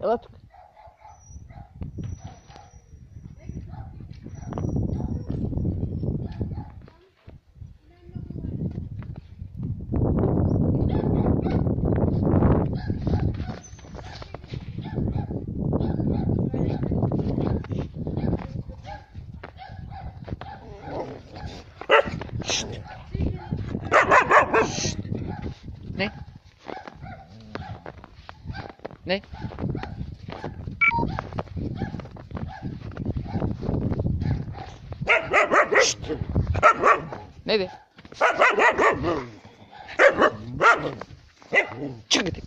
Yalatık. Ne? Ne? Maybe. Çık gidin.